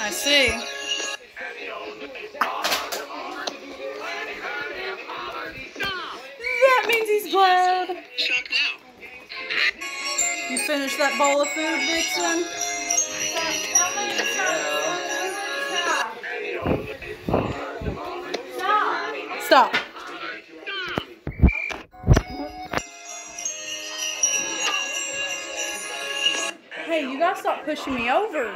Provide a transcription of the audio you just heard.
I see. That means he's glad. You finished that bowl of food, Vixen? Stop. Hey, you gotta stop pushing me over.